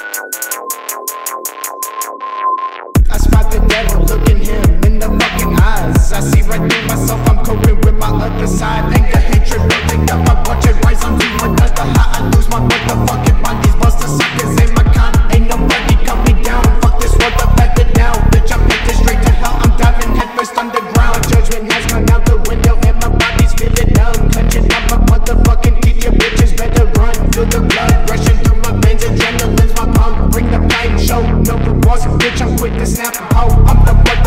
I spot the devil, looking him in the fucking eyes. I see right through myself, I'm coping with my other side. Anger, hatred, bitch, I'm quick to snap a hoe. I'm the one